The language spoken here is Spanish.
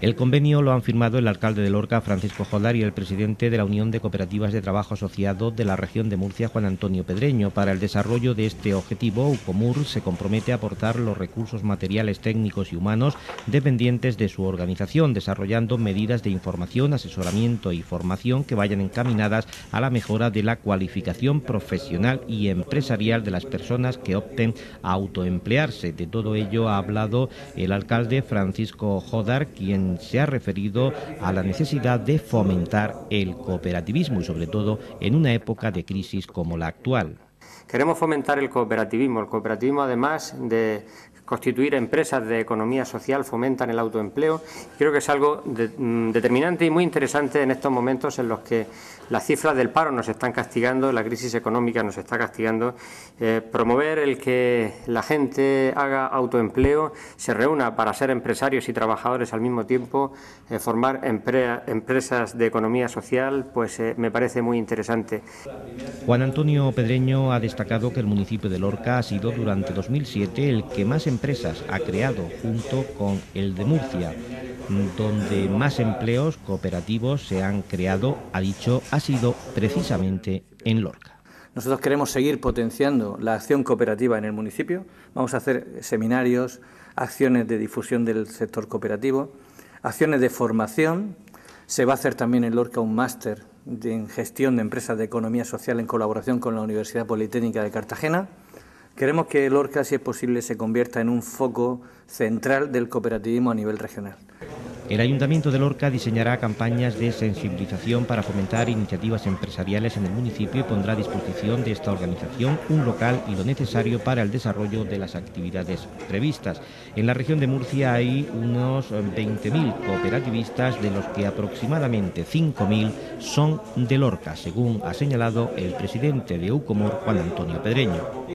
El convenio lo han firmado el alcalde de Lorca, Francisco Jodar, y el presidente de la Unión de Cooperativas de Trabajo Asociado de la región de Murcia, Juan Antonio Pedreño. Para el desarrollo de este objetivo, UCOMUR se compromete a aportar los recursos materiales, técnicos y humanos dependientes de su organización, desarrollando medidas de información, asesoramiento y formación que vayan encaminadas a la mejora de la cualificación profesional y empresarial de las personas que opten a autoemplearse. De todo ello ha hablado el alcalde Francisco Jodar, quien se ha referido a la necesidad de fomentar el cooperativismo y sobre todo en una época de crisis como la actual. Queremos fomentar el cooperativismo. El cooperativismo, además de constituir empresas de economía social, fomentan el autoempleo. Creo que es algo mm, determinante y muy interesante en estos momentos en los que las cifras del paro nos están castigando, la crisis económica nos está castigando. Eh, promover el que la gente haga autoempleo, se reúna para ser empresarios y trabajadores al mismo tiempo, eh, formar empresas de economía social, pues eh, me parece muy interesante. Juan Antonio Pedreño ha destacado que el municipio de Lorca ha sido durante 2007 el que más empresas ha creado junto con el de Murcia, donde más empleos cooperativos se han creado, ha dicho, ha sido precisamente en Lorca. Nosotros queremos seguir potenciando la acción cooperativa en el municipio. Vamos a hacer seminarios, acciones de difusión del sector cooperativo, acciones de formación. Se va a hacer también en Lorca un máster en gestión de empresas de economía social en colaboración con la Universidad Politécnica de Cartagena. Queremos que Lorca, si es posible, se convierta en un foco central del cooperativismo a nivel regional. El Ayuntamiento de Lorca diseñará campañas de sensibilización para fomentar iniciativas empresariales en el municipio y pondrá a disposición de esta organización un local y lo necesario para el desarrollo de las actividades previstas. En la región de Murcia hay unos 20.000 cooperativistas, de los que aproximadamente 5.000 son de Lorca, según ha señalado el presidente de UCOMOR, Juan Antonio Pedreño.